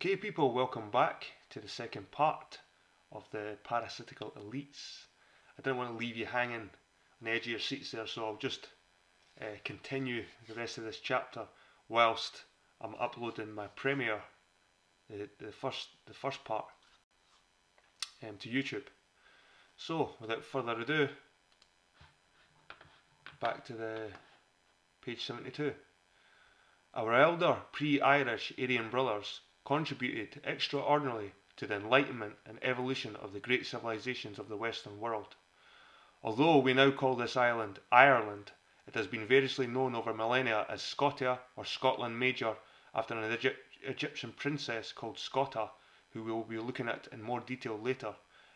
Okay, people, welcome back to the second part of the parasitical elites. I didn't want to leave you hanging on the edge of your seats there, so I'll just uh, continue the rest of this chapter whilst I'm uploading my premiere, the, the first the first part, um, to YouTube. So, without further ado, back to the page 72. Our elder pre-Irish Aryan brothers contributed extraordinarily to the enlightenment and evolution of the great civilizations of the Western world. Although we now call this island Ireland, it has been variously known over millennia as Scotia or Scotland Major after an Egypt Egyptian princess called Scota, who we will be looking at in more detail later,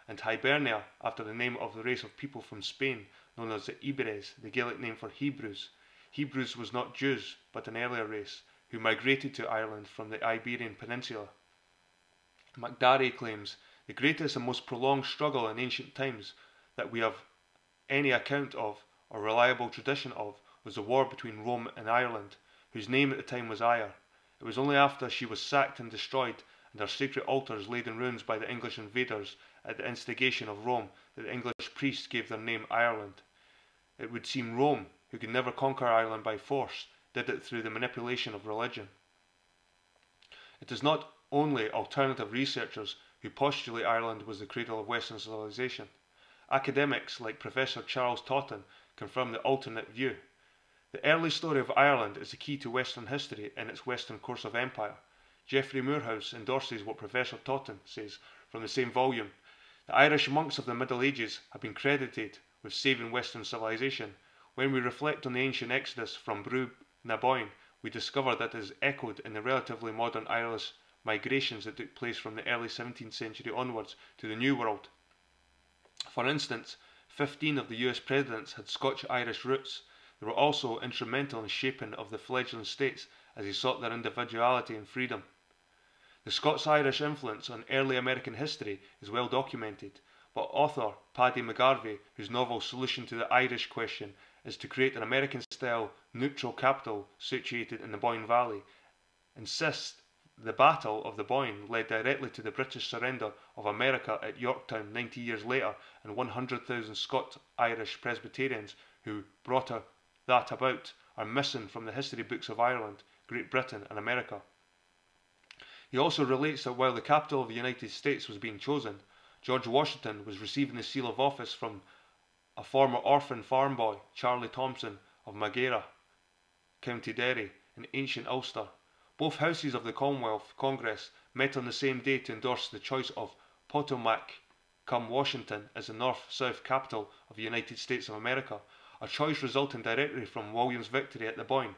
and Hibernia after the name of the race of people from Spain known as the Ibres, the Gaelic name for Hebrews. Hebrews was not Jews, but an earlier race, who migrated to Ireland from the Iberian Peninsula. MacDari claims the greatest and most prolonged struggle in ancient times that we have any account of or reliable tradition of was the war between Rome and Ireland, whose name at the time was Ire. It was only after she was sacked and destroyed and her sacred altars laid in ruins by the English invaders at the instigation of Rome that the English priests gave their name Ireland. It would seem Rome, who could never conquer Ireland by force, did it through the manipulation of religion. It is not only alternative researchers who postulate Ireland was the cradle of Western civilization. Academics like Professor Charles Totten confirm the alternate view. The early story of Ireland is the key to Western history in its Western course of empire. Geoffrey Moorhouse endorses what Professor Totten says from the same volume. The Irish monks of the Middle Ages have been credited with saving Western civilization. When we reflect on the ancient exodus from Brú na Bóinne, we discover that is echoed in the relatively modern Irish migrations that took place from the early 17th century onwards to the New World. For instance, 15 of the US presidents had Scotch-Irish roots. They were also instrumental in shaping of the fledgling states as they sought their individuality and freedom. The Scots-Irish influence on early American history is well documented, but author Paddy McGarvey, whose novel Solution to the Irish Question is to create an American-style neutral capital situated in the Boyne Valley, insists the Battle of the Boyne led directly to the British surrender of America at Yorktown 90 years later and 100,000 Scot-Irish Presbyterians who brought that about are missing from the history books of Ireland, Great Britain and America. He also relates that while the capital of the United States was being chosen, George Washington was receiving the seal of office from a former orphan farm boy, Charlie Thomson of Maghera, County Derry, in ancient Ulster. Both houses of the Commonwealth Congress met on the same day to endorse the choice of Potomac come Washington as the north-south capital of the United States of America, a choice resulting directly from William's victory at the Boyne.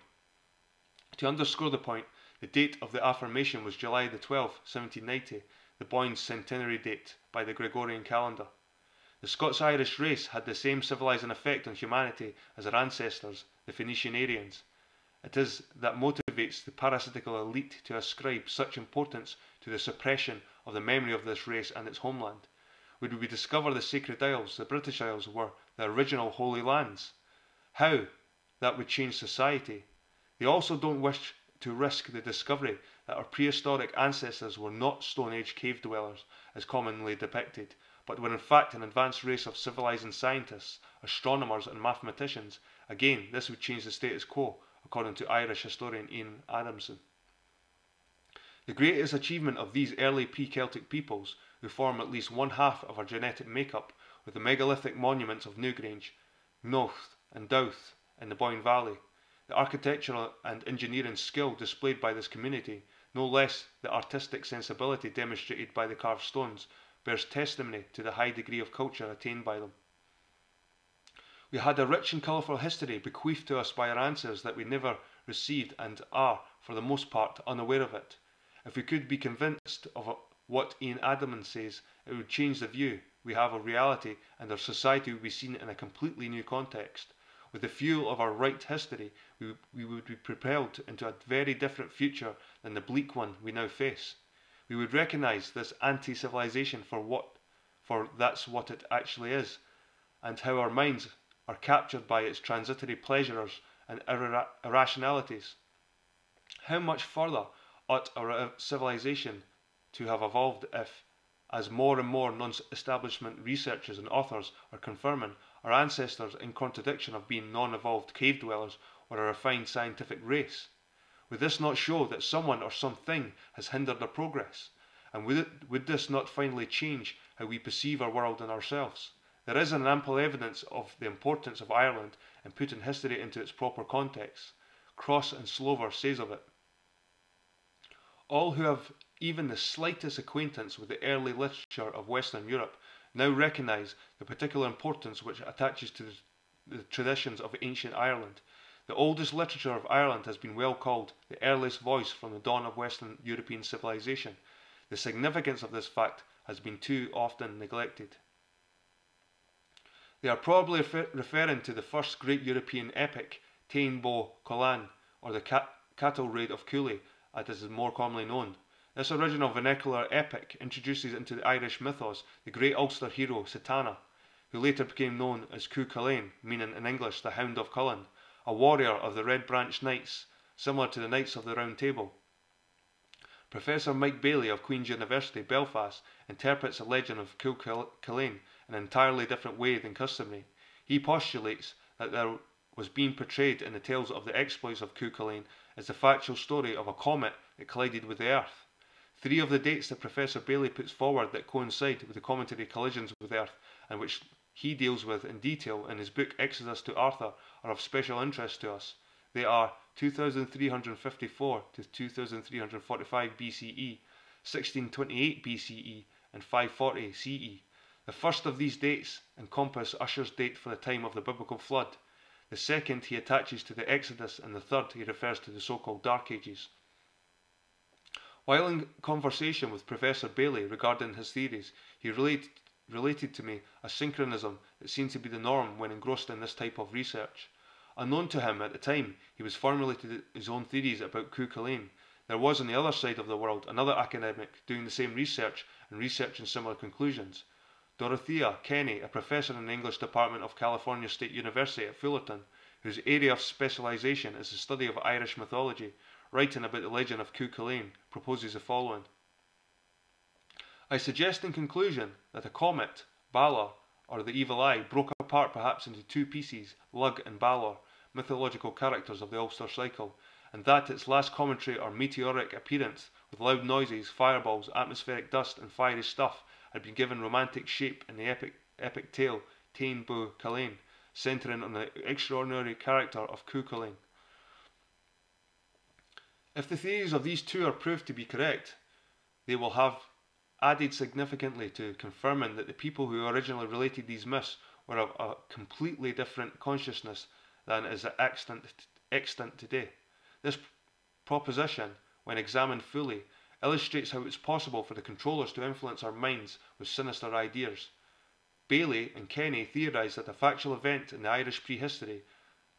To underscore the point, the date of the affirmation was July the 12th, 1790, the Boyne's centenary date by the Gregorian calendar. The Scots-Irish race had the same civilizing effect on humanity as their ancestors, the Phoenician Aryans. It is that motivates the parasitical elite to ascribe such importance to the suppression of the memory of this race and its homeland. Would we discover the Sacred Isles, the British Isles, were the original Holy Lands? How that would change society. They also don't wish to risk the discovery that our prehistoric ancestors were not Stone Age cave dwellers, as commonly depicted, but were in fact an advanced race of civilizing scientists, astronomers, and mathematicians. Again, this would change the status quo according to Irish historian Ian Adamson. The greatest achievement of these early pre-Celtic peoples, who form at least one half of our genetic makeup, were the megalithic monuments of Newgrange, Knowth and Dowth in the Boyne Valley. The architectural and engineering skill displayed by this community, no less the artistic sensibility demonstrated by the carved stones, bears testimony to the high degree of culture attained by them. We had a rich and colourful history bequeathed to us by our ancestors that we never received and are, for the most part, unaware of it. If we could be convinced of what Ian Adamson says, it would change the view we have of reality and our society would be seen in a completely new context. With the fuel of our right history, we, we would be propelled into a very different future than the bleak one we now face. We would recognise this anti-civilization for what, for that's what it actually is, and how our minds are captured by its transitory pleasures and irrationalities. How much further ought our uh, civilization to have evolved if, as more and more non-establishment researchers and authors are confirming, our ancestors, in contradiction of being non-evolved cave dwellers, were a refined scientific race. Would this not show that someone or something has hindered our progress? And would, it, would this not finally change how we perceive our world and ourselves? There is an ample evidence of the importance of Ireland in putting history into its proper context. Cross and Slover says of it. All who have even the slightest acquaintance with the early literature of Western Europe now recognise the particular importance which attaches to the traditions of ancient Ireland. The oldest literature of Ireland has been well called the earliest voice from the dawn of Western European civilization. The significance of this fact has been too often neglected. They are probably refer referring to the first great European epic, Tain Bo Cuailnge, or the Cattle Raid of Cooley, as it is more commonly known. This original vernacular epic introduces into the Irish mythos the great Ulster hero Setanta, who later became known as Cú Chulainn, meaning in English the Hound of Cullen, a warrior of the Red Branch Knights, similar to the Knights of the Round Table. Professor Mike Baillie of Queen's University, Belfast, interprets the legend of Cú Chulainn in an entirely different way than customary. He postulates that there was being portrayed in the tales of the exploits of Cú Chulainn as the factual story of a comet that collided with the Earth. Three of the dates that Professor Baillie puts forward that coincide with the cometary collisions with Earth and which he deals with in detail in his book Exodus to Arthur are of special interest to us. They are 2354 to 2345 BCE, 1628 BCE, and 540 CE. The first of these dates encompass Ussher's date for the time of the biblical flood. The second he attaches to the Exodus, and the third he refers to the so called Dark Ages. While in conversation with Professor Baillie regarding his theories, he related, related to me a synchronism that seemed to be the norm when engrossed in this type of research. Unknown to him at the time, he was formulating his own theories about Cú Chulainn. There was on the other side of the world another academic doing the same research and researching similar conclusions. Dorothea Kenny, a professor in the English department of California State University at Fullerton, whose area of specialization is the study of Irish mythology, writing about the legend of Cú Chulainn, proposes the following. I suggest in conclusion that a comet, Balor, or the Evil Eye, broke apart perhaps into two pieces, Lug and Balor, mythological characters of the Ulster cycle, and that its last cometary or meteoric appearance, with loud noises, fireballs, atmospheric dust, and fiery stuff, had been given romantic shape in the epic, epic tale Tain Bo Cuailnge, centering on the extraordinary character of Cú Chulainn. If the theories of these two are proved to be correct, they will have added significantly to confirming that the people who originally related these myths were of a completely different consciousness than is extant, extant today. This proposition, when examined fully, illustrates how it's possible for the controllers to influence our minds with sinister ideas. Baillie and Kenny theorised that a factual event in the Irish prehistory,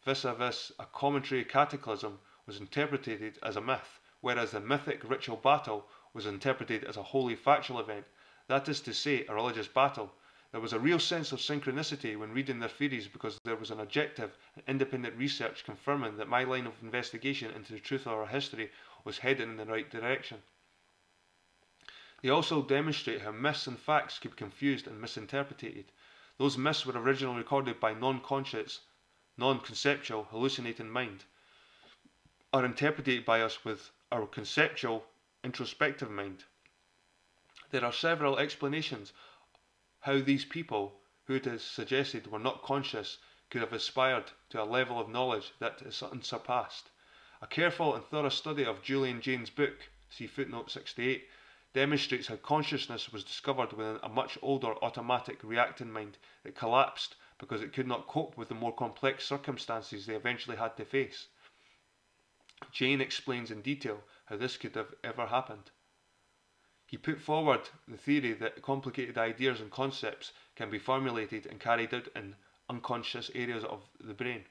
vis-a-vis a cometary cataclysm, was interpreted as a myth, whereas the mythic ritual battle was interpreted as a wholly factual event, that is to say, a religious battle. There was a real sense of synchronicity when reading their theories because there was an objective and independent research confirming that my line of investigation into the truth of our history was heading in the right direction. They also demonstrate how myths and facts could be confused and misinterpreted. Those myths were originally recorded by non-conscious, non-conceptual, hallucinating mind are interpreted by us with our conceptual, introspective mind. There are several explanations how these people, who it is suggested were not conscious, could have aspired to a level of knowledge that is unsurpassed. A careful and thorough study of Julian Jaynes' book, see footnote 68, demonstrates how consciousness was discovered within a much older automatic reacting mind that collapsed because it could not cope with the more complex circumstances they eventually had to face. Jaynes explains in detail how this could have ever happened. He put forward the theory that complicated ideas and concepts can be formulated and carried out in unconscious areas of the brain.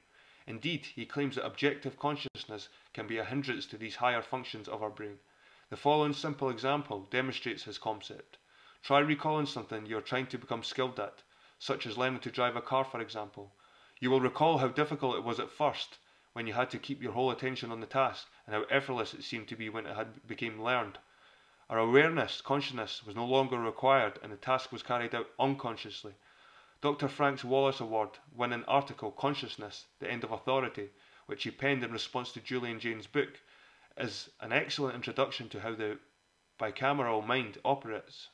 Indeed, he claims that objective consciousness can be a hindrance to these higher functions of our brain. The following simple example demonstrates his concept. Try recalling something you are trying to become skilled at, such as learning to drive a car for example. You will recall how difficult it was at first, when you had to keep your whole attention on the task and how effortless it seemed to be when it had became learned. Our awareness, consciousness, was no longer required and the task was carried out unconsciously. Dr. Frank's Wallace Award winning article Consciousness, The End of Authority, which he penned in response to Julian Jaynes' book, is an excellent introduction to how the bicameral mind operates.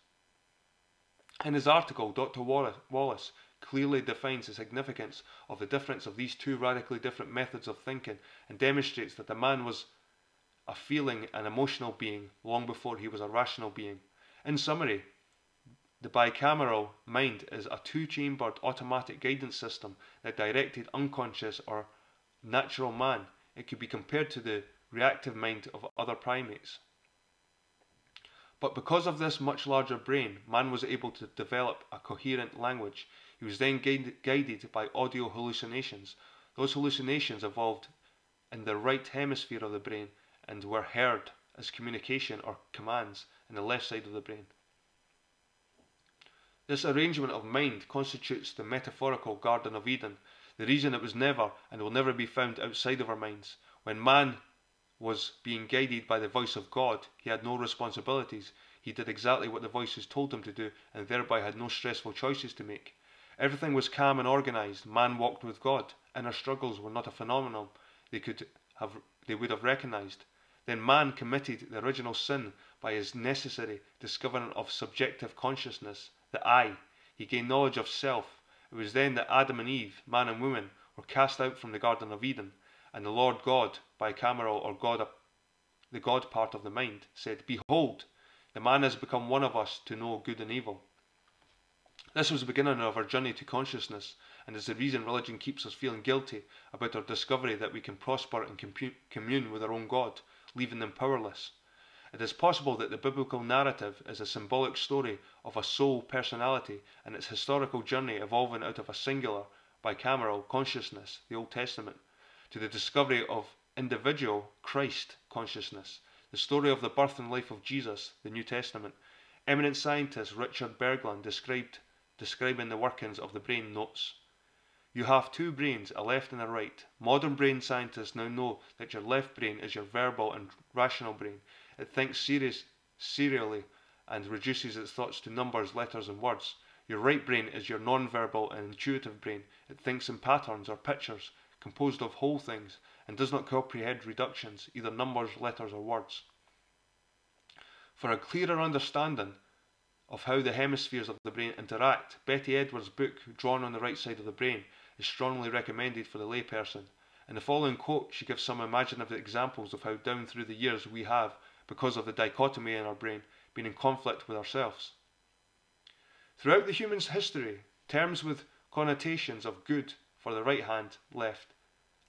In his article, Dr. Wallace clearly defines the significance of the difference of these two radically different methods of thinking and demonstrates that the man was a feeling and emotional being long before he was a rational being. In summary, the bicameral mind is a two-chambered automatic guidance system that directed unconscious or natural man. It could be compared to the reactive mind of other primates. But because of this much larger brain, man was able to develop a coherent language. He was then guided by audio hallucinations. Those hallucinations evolved in the right hemisphere of the brain and were heard as communication or commands in the left side of the brain. This arrangement of mind constitutes the metaphorical Garden of Eden, the reason it was never and will never be found outside of our minds. When man was being guided by the voice of God, he had no responsibilities. He did exactly what the voices told him to do and thereby had no stressful choices to make. Everything was calm and organized. Man walked with God. Inner struggles were not a phenomenon they could have they would have recognized. Then man committed the original sin by his necessary discovering of subjective consciousness, the I. He gained knowledge of self. It was then that Adam and Eve, man and woman, were cast out from the Garden of Eden, and the Lord God, bicameral or God, the God part of the mind, said, Behold, the man has become one of us to know good and evil. This was the beginning of our journey to consciousness, and is the reason religion keeps us feeling guilty about our discovery that we can prosper and commune with our own God, leaving them powerless. It is possible that the biblical narrative is a symbolic story of a soul personality and its historical journey evolving out of a singular, bicameral consciousness, the Old Testament, to the discovery of individual Christ consciousness, the story of the birth and life of Jesus, the New Testament. Eminent scientist Richard Bergland described describing the workings of the brain notes. You have two brains, a left and a right. Modern brain scientists now know that your left brain is your verbal and rational brain. It thinks serious, serially and reduces its thoughts to numbers, letters, and words. Your right brain is your non-verbal and intuitive brain. It thinks in patterns or pictures, composed of whole things, and does not comprehend reductions, either numbers, letters, or words. For a clearer understanding of how the hemispheres of the brain interact, Betty Edwards' book, Drawn on the Right Side of the Brain, is strongly recommended for the layperson. In the following quote, she gives some imaginative examples of how down through the years we have, because of the dichotomy in our brain, been in conflict with ourselves. Throughout the human's history, terms with connotations of good for the right hand, left,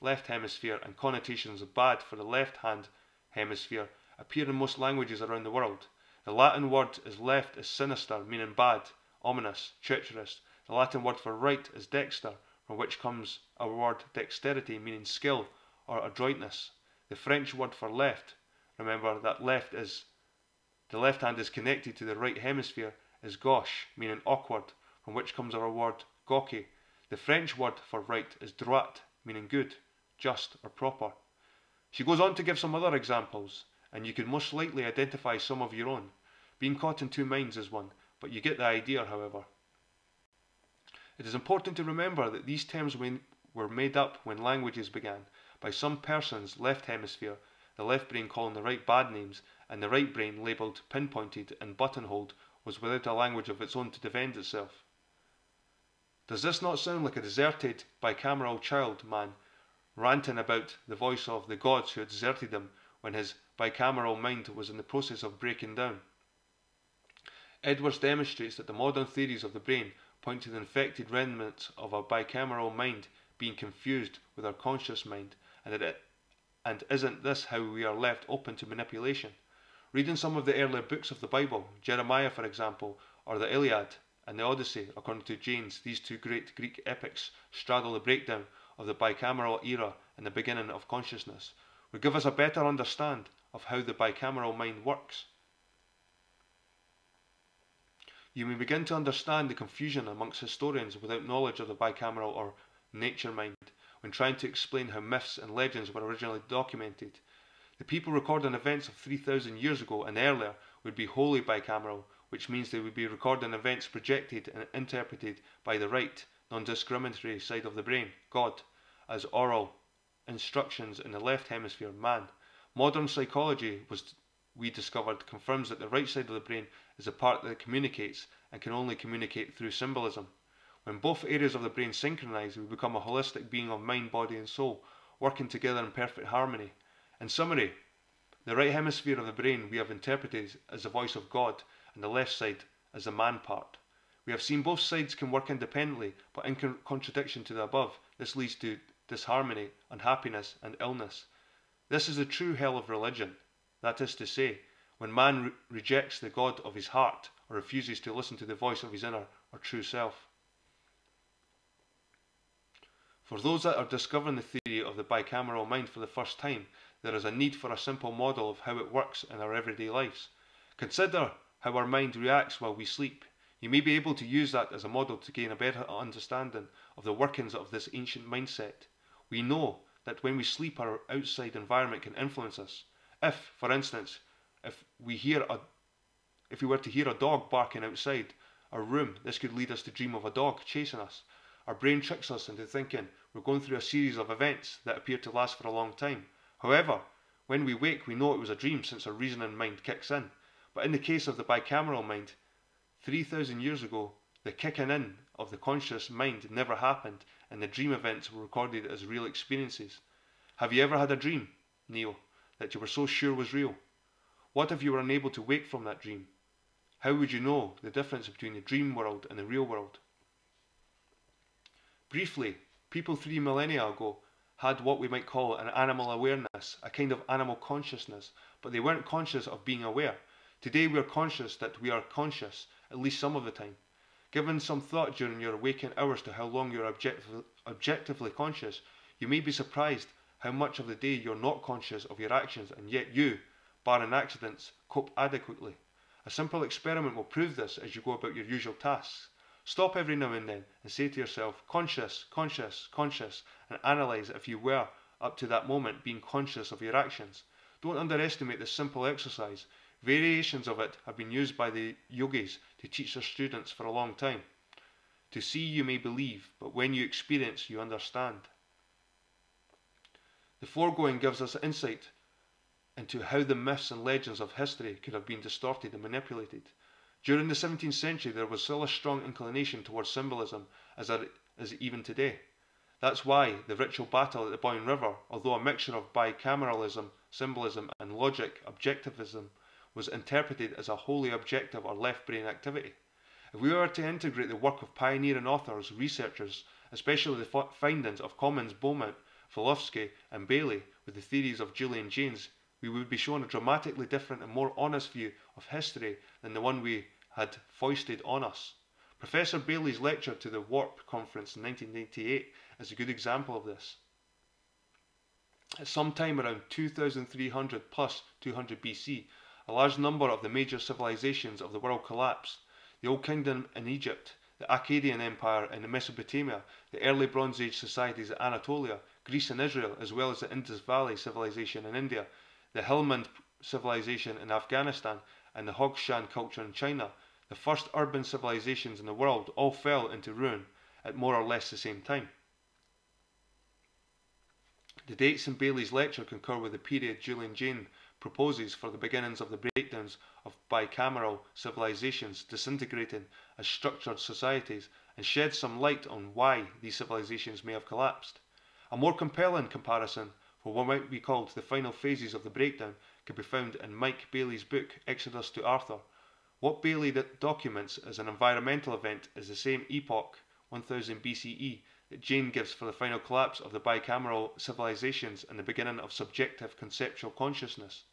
left hemisphere, and connotations of bad for the left hand hemisphere appear in most languages around the world. The Latin word is left is sinister, meaning bad, ominous, treacherous. The Latin word for right is dexter, from which comes our word dexterity, meaning skill or adroitness. The French word for left, remember that left is the left hand is connected to the right hemisphere, is gauche, meaning awkward, from which comes our word gawky. The French word for right is droit, meaning good, just, or proper. She goes on to give some other examples and you can most likely identify some of your own. Being caught in two minds is one, but you get the idea, however. It is important to remember that these terms were made up when languages began by some person's left hemisphere, the left brain calling the right bad names, and the right brain labelled pinpointed and buttonholed was without a language of its own to defend itself. Does this not sound like a deserted bicameral child man ranting about the voice of the gods who had deserted him when his bicameral mind was in the process of breaking down. Edwards demonstrates that the modern theories of the brain point to the infected remnants of our bicameral mind being confused with our conscious mind, and that it, and isn't this how we are left open to manipulation? Reading some of the earlier books of the Bible, Jeremiah for example, or the Iliad and the Odyssey, according to Jaynes, these two great Greek epics straddle the breakdown of the bicameral era and the beginning of consciousness, would give us a better understand of how the bicameral mind works. You may begin to understand the confusion amongst historians without knowledge of the bicameral or nature mind when trying to explain how myths and legends were originally documented. The people recording events of 3,000 years ago and earlier would be wholly bicameral, which means they would be recording events projected and interpreted by the right, non discriminatory side of the brain, God, as oral instructions in the left hemisphere, man. Modern psychology was we discovered confirms that the right side of the brain is the part that communicates and can only communicate through symbolism. When both areas of the brain synchronize, we become a holistic being of mind, body, and soul, working together in perfect harmony. In summary, the right hemisphere of the brain we have interpreted as the voice of God, and the left side as the man part. We have seen both sides can work independently, but in con contradiction to the above, this leads to disharmony, unhappiness, and illness. This is the true hell of religion. That is to say, when man re rejects the God of his heart or refuses to listen to the voice of his inner or true self. For those that are discovering the theory of the bicameral mind for the first time, there is a need for a simple model of how it works in our everyday lives. Consider how our mind reacts while we sleep. You may be able to use that as a model to gain a better understanding of the workings of this ancient mindset. We know that when we sleep, our outside environment can influence us. If, for instance, if we hear a if we were to hear a dog barking outside our room, this could lead us to dream of a dog chasing us. Our brain tricks us into thinking we're going through a series of events that appear to last for a long time. However, when we wake, we know it was a dream since our reasoning mind kicks in. But in the case of the bicameral mind, 3,000 years ago, the kicking in of the conscious mind never happened and the dream events were recorded as real experiences. Have you ever had a dream, Neo, that you were so sure was real? What if you were unable to wake from that dream? How would you know the difference between the dream world and the real world? Briefly, people three millennia ago had what we might call an animal awareness, a kind of animal consciousness, but they weren't conscious of being aware. Today we are conscious that we are conscious, at least some of the time. Given some thought during your waking hours to how long you're objective, objectively conscious, you may be surprised how much of the day you're not conscious of your actions and yet you, barring accidents, cope adequately. A simple experiment will prove this as you go about your usual tasks. Stop every now and then and say to yourself, conscious, conscious, conscious, and analyse if you were, up to that moment, being conscious of your actions. Don't underestimate this simple exercise. Variations of it have been used by the yogis to teach their students for a long time. To see you may believe, but when you experience you understand. The foregoing gives us insight into how the myths and legends of history could have been distorted and manipulated. During the 17th century, there was still a strong inclination towards symbolism, as even today. That's why the ritual battle at the Boyne River, although a mixture of bicameralism, symbolism, and logic objectivism, was interpreted as a wholly objective or left brain activity. If we were to integrate the work of pioneering authors, researchers, especially the findings of Comyns, Beaumont, Velikovsky, and Baillie, with the theories of Julian Jaynes, we would be shown a dramatically different and more honest view of history than the one we had foisted on us. Professor Baillie's lecture to the Warp Conference in 1998 is a good example of this. At some time around 2300 plus 200 BC, a large number of the major civilizations of the world collapsed. The Old Kingdom in Egypt, the Akkadian Empire in Mesopotamia, the early Bronze Age societies in Anatolia, Greece and Israel, as well as the Indus Valley civilization in India, the Helmand civilization in Afghanistan, and the Hongshan culture in China, the first urban civilizations in the world, all fell into ruin at more or less the same time. The dates in Baillie's lecture concur with the period Julian Jaynes proposes for the beginnings of the breakdowns of bicameral civilizations disintegrating as structured societies and sheds some light on why these civilizations may have collapsed. A more compelling comparison for what might be called the final phases of the breakdown can be found in Mike Baillie's book Exodus to Arthur. What Baillie documents as an environmental event is the same epoch, 1000 BCE, that Jaynes gives for the final collapse of the bicameral civilizations and the beginning of subjective conceptual consciousness.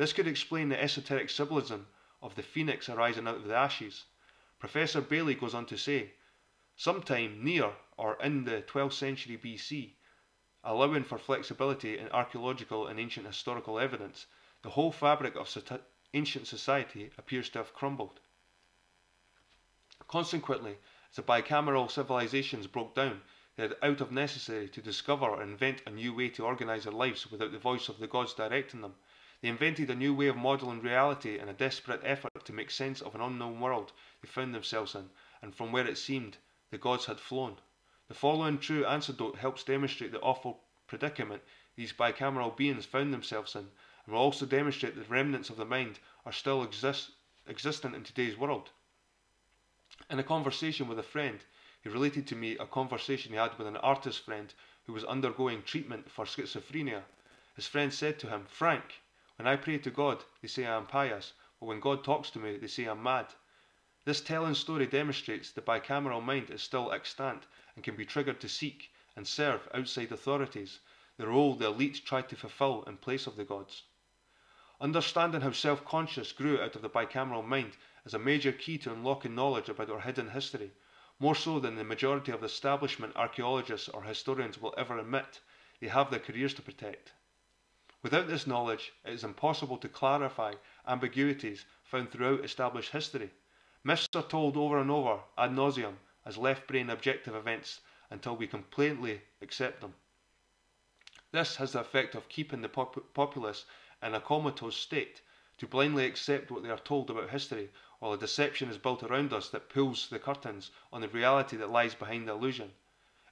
This could explain the esoteric symbolism of the phoenix arising out of the ashes. Professor Baillie goes on to say, sometime near or in the 12th century BC, allowing for flexibility in archaeological and ancient historical evidence, the whole fabric of ancient society appears to have crumbled. Consequently, as the bicameral civilizations broke down, they had out of necessity to discover or invent a new way to organize their lives without the voice of the gods directing them. They invented a new way of modelling reality in a desperate effort to make sense of an unknown world they found themselves in, and from where it seemed the gods had flown. The following true anecdote helps demonstrate the awful predicament these bicameral beings found themselves in, and will also demonstrate that remnants of the mind are still exist, existent in today's world. In a conversation with a friend, he related to me a conversation he had with an artist friend who was undergoing treatment for schizophrenia. His friend said to him, Frank, when I pray to God, they say I am pious, but when God talks to me, they say I'm mad. This telling story demonstrates the bicameral mind is still extant and can be triggered to seek and serve outside authorities, the role the elite tried to fulfill in place of the gods. Understanding how self conscious grew out of the bicameral mind is a major key to unlocking knowledge about our hidden history, more so than the majority of establishment archaeologists or historians will ever admit. They have their careers to protect. Without this knowledge, it is impossible to clarify ambiguities found throughout established history. Myths are told over and over, ad nauseum, as left brain objective events until we completely accept them. This has the effect of keeping the pop populace in a comatose state to blindly accept what they are told about history, while a deception is built around us that pulls the curtains on the reality that lies behind the illusion.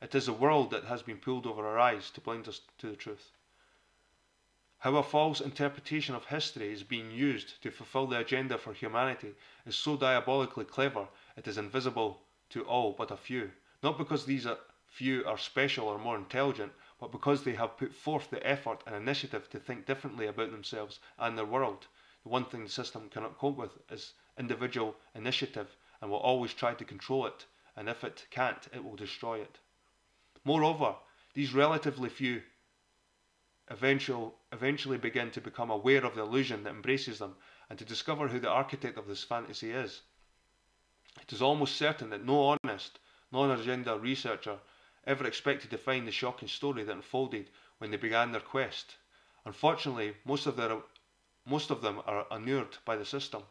It is the world that has been pulled over our eyes to blind us to the truth. How a false interpretation of history is being used to fulfill the agenda for humanity is so diabolically clever it is invisible to all but a few. Not because these few are special or more intelligent, but because they have put forth the effort and initiative to think differently about themselves and their world. The one thing the system cannot cope with is individual initiative and will always try to control it, and if it can't, it will destroy it. Moreover, these relatively few eventual, eventually begin to become aware of the illusion that embraces them and to discover who the architect of this fantasy is. It is almost certain that no honest, non-agenda researcher ever expected to find the shocking story that unfolded when they began their quest. Unfortunately, most of, their, most of them are inured by the system.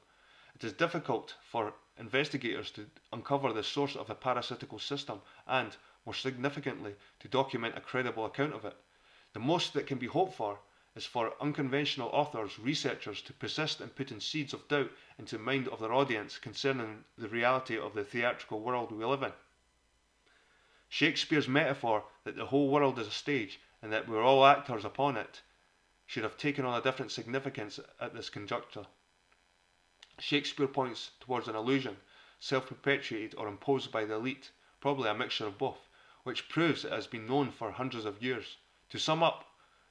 It is difficult for investigators to uncover the source of the parasitical system and, more significantly, to document a credible account of it. The most that can be hoped for is for unconventional authors, researchers to persist in putting seeds of doubt into the mind of their audience concerning the reality of the theatrical world we live in. Shakespeare's metaphor that the whole world is a stage and that we're all actors upon it should have taken on a different significance at this conjuncture. Shakespeare points towards an illusion, self perpetuated or imposed by the elite, probably a mixture of both, which proves it has been known for hundreds of years. To sum up,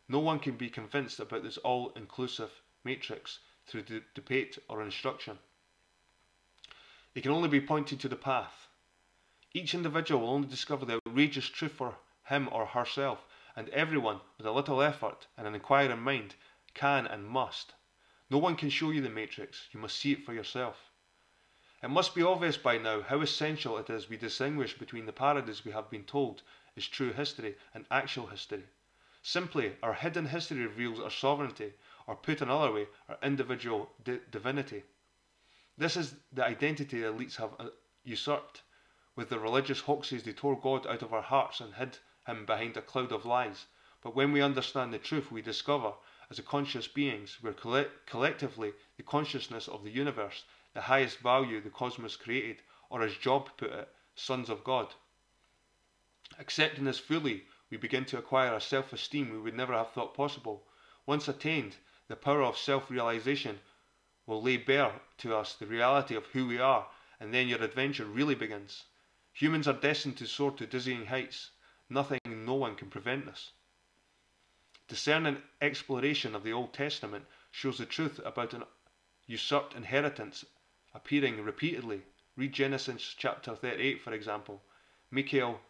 no one can be convinced about this all-inclusive matrix through de debate or instruction. They can only be pointed to the path. Each individual will only discover the outrageous truth for him or herself, and everyone, with a little effort and an inquiring mind, can and must. No one can show you the matrix, you must see it for yourself. It must be obvious by now how essential it is we distinguish between the parodies we have been told is true history and actual history. Simply, our hidden history reveals our sovereignty, or put another way, our individual di divinity. This is the identity the elites have uh, usurped. With their religious hoaxes, they tore God out of our hearts and hid him behind a cloud of lies. But when we understand the truth, we discover, as a conscious beings, we're coll collectively the consciousness of the universe, the highest value the cosmos created, or as Job put it, sons of God. Accepting this fully, we begin to acquire a self-esteem we would never have thought possible. Once attained, the power of self-realization will lay bare to us the reality of who we are, and then your adventure really begins. Humans are destined to soar to dizzying heights. Nothing no one can prevent this. Discerning exploration of the Old Testament shows the truth about an usurped inheritance appearing repeatedly. Read Genesis chapter 38 for example. Mikhail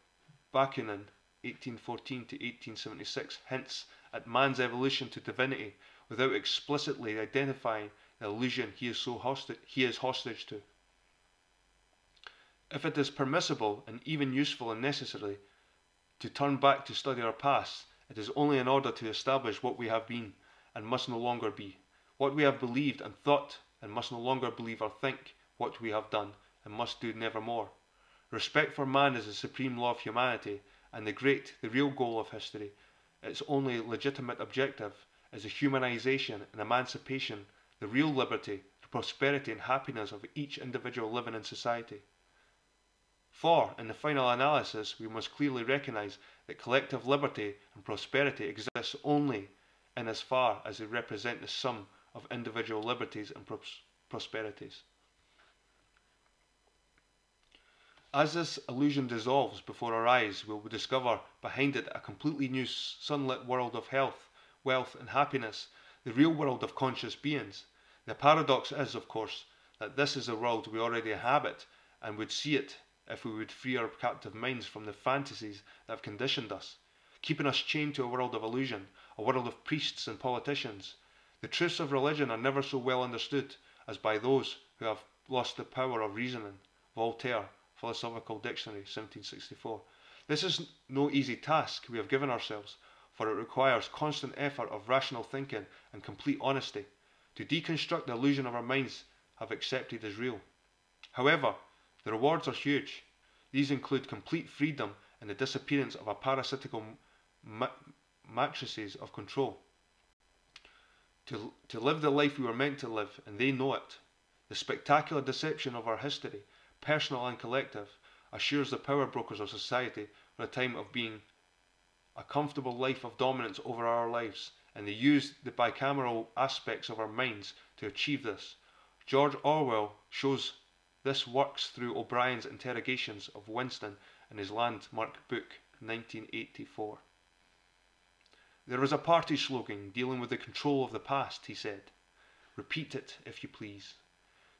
Bakunin 1814 to 1876 hints at man's evolution to divinity without explicitly identifying the illusion he is so hostage, he is hostage to. If it is permissible and even useful and necessary to turn back to study our past, it is only in order to establish what we have been and must no longer be, what we have believed and thought and must no longer believe or think, what we have done and must do nevermore. Respect for man is the supreme law of humanity and the great, the real goal of history, its only legitimate objective, is the humanization and emancipation, the real liberty, the prosperity and happiness of each individual living in society. For, in the final analysis, we must clearly recognize that collective liberty and prosperity exists only in as far as they represent the sum of individual liberties and pros prosperities. As this illusion dissolves before our eyes, we will discover behind it a completely new sunlit world of health, wealth, and happiness, the real world of conscious beings. The paradox is, of course, that this is the world we already inhabit and would see it if we would free our captive minds from the fantasies that have conditioned us, keeping us chained to a world of illusion, a world of priests and politicians. The truths of religion are never so well understood as by those who have lost the power of reasoning. Voltaire, Philosophical Dictionary, 1764. This is no easy task we have given ourselves, for it requires constant effort of rational thinking and complete honesty to deconstruct the illusion of our minds have accepted as real. However, the rewards are huge. These include complete freedom and the disappearance of a parasitical ma matrices of control. To, to live the life we were meant to live, and they know it. The spectacular deception of our history personal and collective, assures the power brokers of society for a time of being a comfortable life of dominance over our lives, and they use the bicameral aspects of our minds to achieve this. George Orwell shows this works through O'Brien's interrogations of Winston in his landmark book, 1984. There is a party slogan dealing with the control of the past, he said. Repeat it, if you please.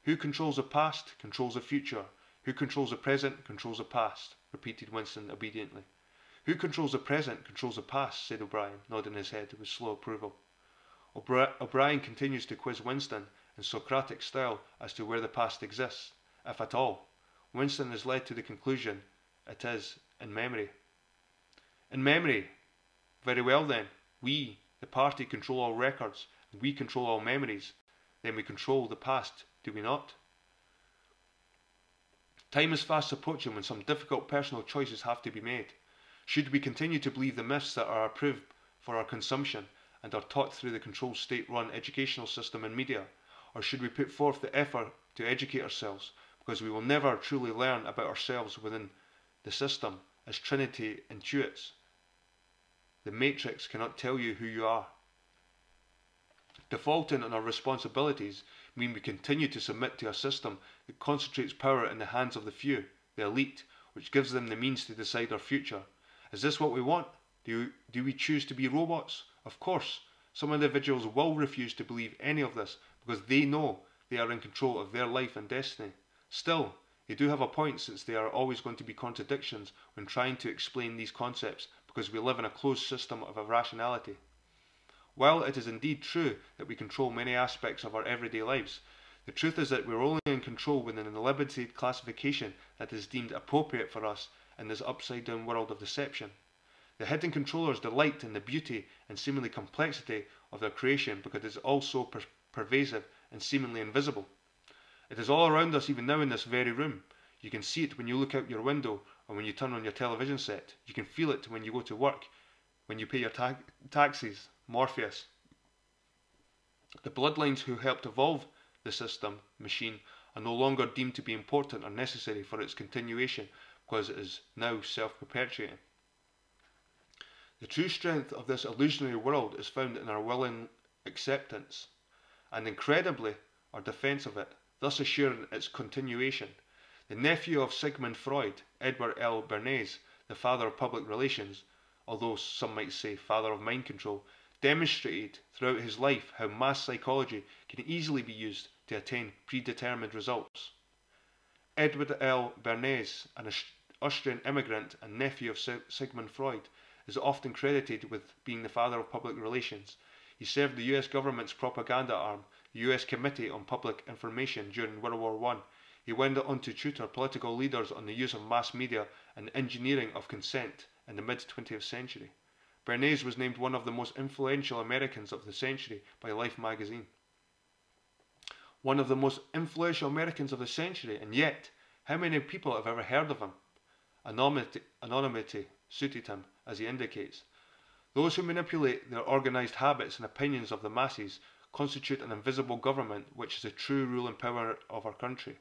Who controls the past controls the future, who controls the present controls the past, repeated Winston obediently. Who controls the present controls the past, said O'Brien, nodding his head with slow approval. O'Brien continues to quiz Winston in Socratic style as to where the past exists, if at all. Winston is led to the conclusion it is in memory. In memory. Very well then. We, the party, control all records, and we control all memories. Then we control the past, do we not? Time is fast approaching when some difficult personal choices have to be made. Should we continue to believe the myths that are approved for our consumption and are taught through the controlled state run educational system and media? Or should we put forth the effort to educate ourselves because we will never truly learn about ourselves within the system as Trinity intuits? The matrix cannot tell you who you are. Defaulting on our responsibilities mean we continue to submit to a system that concentrates power in the hands of the few, the elite, which gives them the means to decide our future. Is this what we want? Do, do we choose to be robots? Of course, some individuals will refuse to believe any of this because they know they are in control of their life and destiny. Still, they do have a point since there are always going to be contradictions when trying to explain these concepts because we live in a closed system of irrationality. While it is indeed true that we control many aspects of our everyday lives, the truth is that we're only in control within the limited classification that is deemed appropriate for us in this upside down world of deception. The hidden controllers delight in the beauty and seemingly complexity of their creation because it is also per pervasive and seemingly invisible. It is all around us even now in this very room. You can see it when you look out your window or when you turn on your television set. You can feel it when you go to work, when you pay your ta taxes, Morpheus. The bloodlines who helped evolve the system machine are no longer deemed to be important or necessary for its continuation because it is now self-perpetuating. The true strength of this illusionary world is found in our willing acceptance, and incredibly, our defence of it, thus assuring its continuation. The nephew of Sigmund Freud, Edward L. Bernays, the father of public relations, although some might say father of mind control, demonstrated throughout his life how mass psychology can easily be used to attain predetermined results. Edward L. Bernays, an Austrian immigrant and nephew of Sigmund Freud, is often credited with being the father of public relations. He served the US government's propaganda arm, the US Committee on Public Information, during World War I. He went on to tutor political leaders on the use of mass media and engineering of consent in the mid 20th century. Bernays was named one of the most influential Americans of the century by Life magazine. One of the most influential Americans of the century, and yet, how many people have ever heard of him? Anonymity, anonymity suited him, as he indicates. Those who manipulate the organised habits and opinions of the masses constitute an invisible government which is the true ruling power of our country.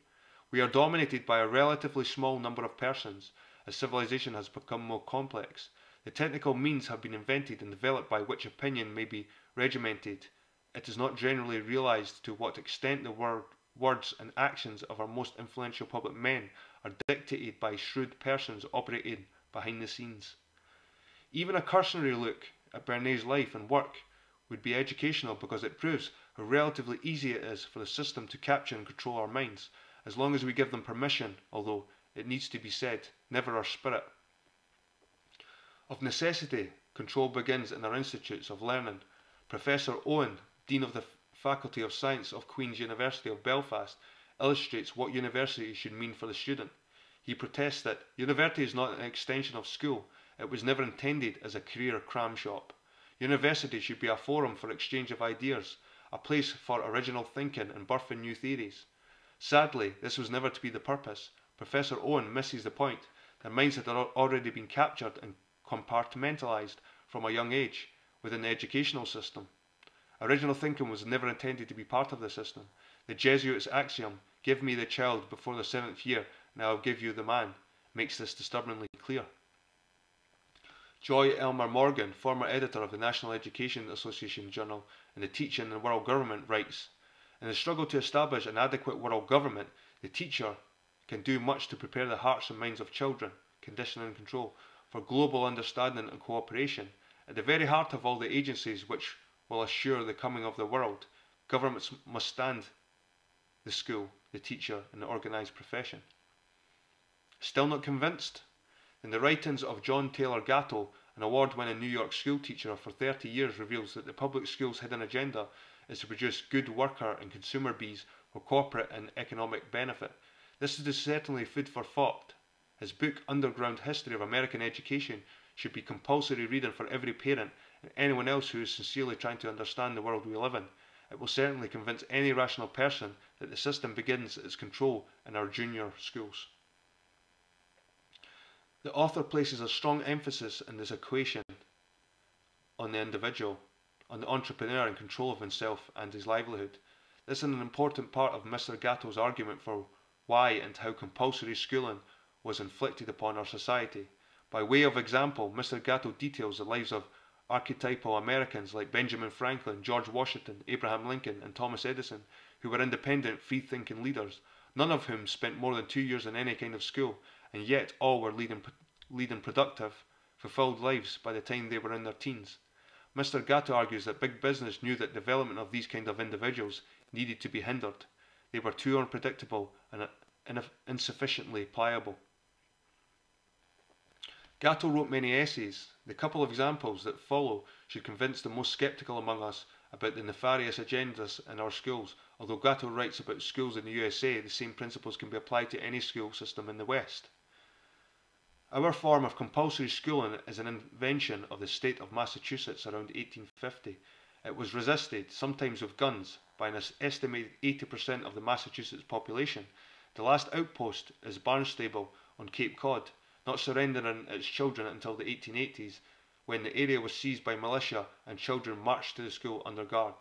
We are dominated by a relatively small number of persons, as civilization has become more complex. The technical means have been invented and developed by which opinion may be regimented. It is not generally realized to what extent the word, words and actions of our most influential public men are dictated by shrewd persons operating behind the scenes. Even a cursory look at Bernays' life and work would be educational because it proves how relatively easy it is for the system to capture and control our minds, as long as we give them permission, although it needs to be said, never our spirit. Of necessity, control begins in our institutes of learning. Professor Owen, Dean of the Faculty of Science of Queen's University of Belfast, illustrates what university should mean for the student. He protests that university is not an extension of school, it was never intended as a career cram shop. University should be a forum for exchange of ideas, a place for original thinking and birthing new theories. Sadly, this was never to be the purpose. Professor Owen misses the point. Their minds had already been captured and compartmentalized from a young age within the educational system. Original thinking was never intended to be part of the system. The Jesuits' axiom, give me the child before the seventh year, and I will give you the man, makes this disturbingly clear. Joy Elmer Morgan, former editor of the National Education Association Journal and the Teaching and World Government, writes In the struggle to establish an adequate world government, the teacher can do much to prepare the hearts and minds of children, condition and control, for global understanding and cooperation. At the very heart of all the agencies which will assure the coming of the world, governments must stand the school, the teacher, and the organised profession. Still not convinced? In the writings of John Taylor Gatto, an award-winning New York school teacher for 30 years reveals that the public school's hidden agenda is to produce good worker and consumer bees for corporate and economic benefit. This is certainly food for thought. His book, Underground History of American Education, should be compulsory reading for every parent anyone else who is sincerely trying to understand the world we live in. It will certainly convince any rational person that the system begins its control in our junior schools. The author places a strong emphasis in this equation on the individual, on the entrepreneur in control of himself and his livelihood. This is an important part of Mr. Gatto's argument for why and how compulsory schooling was inflicted upon our society. By way of example, Mr. Gatto details the lives of archetypal Americans like Benjamin Franklin, George Washington, Abraham Lincoln, and Thomas Edison, who were independent, free thinking leaders, none of whom spent more than two years in any kind of school and yet all were leading, leading productive, fulfilled lives by the time they were in their teens. Mr. Gatto argues that big business knew that development of these kind of individuals needed to be hindered. They were too unpredictable and insufficiently pliable. Gatto wrote many essays. The couple of examples that follow should convince the most sceptical among us about the nefarious agendas in our schools. Although Gatto writes about schools in the USA, the same principles can be applied to any school system in the West. Our form of compulsory schooling is an invention of the state of Massachusetts around 1850. It was resisted, sometimes with guns, by an estimated 80% of the Massachusetts population. The last outpost is Barnstable on Cape Cod, not surrendering its children until the 1880s, when the area was seized by militia and children marched to the school under guard.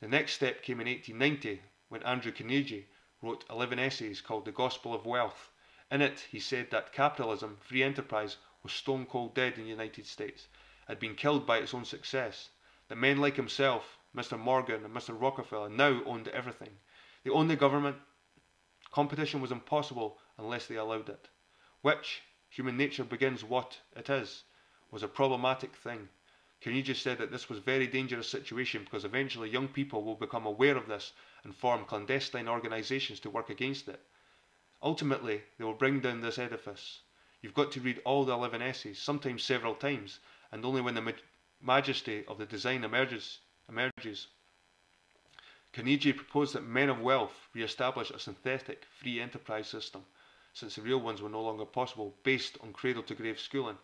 The next step came in 1890 when Andrew Carnegie wrote 11 essays called The Gospel of Wealth in it, he said that capitalism, free enterprise, was stone cold dead in the United States, had been killed by its own success, that men like himself, Mr. Morgan and Mr. Rockefeller, now owned everything. They owned the government. Competition was impossible unless they allowed it. Which, human nature begins what it is, was a problematic thing. Carnegie said that this was a very dangerous situation because eventually young people will become aware of this and form clandestine organisations to work against it. Ultimately, they will bring down this edifice. You've got to read all the 11 essays, sometimes several times, and only when the majesty of the design emerges. emerges. Carnegie proposed that men of wealth re-establish a synthetic free enterprise system, since the real ones were no longer possible, based on cradle-to-grave schooling.